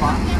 华